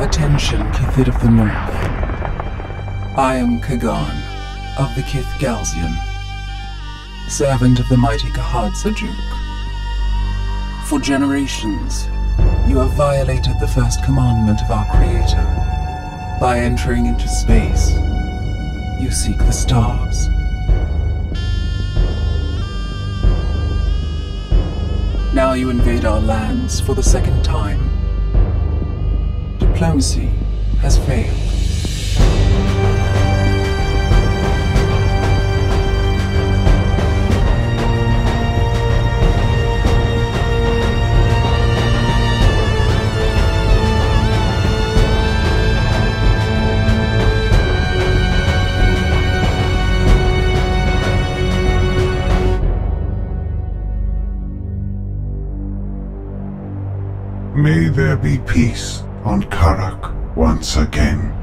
Attention, Kiithid of the North. I am Kagan of the Kiith Gaalsien, servant of the mighty Kahad Sajuuk. For generations, you have violated the first commandment of our Creator. By entering into space, you seek the stars. Now you invade our lands for the second time. Diplomacy has failed. May there be peace on Kharak once again.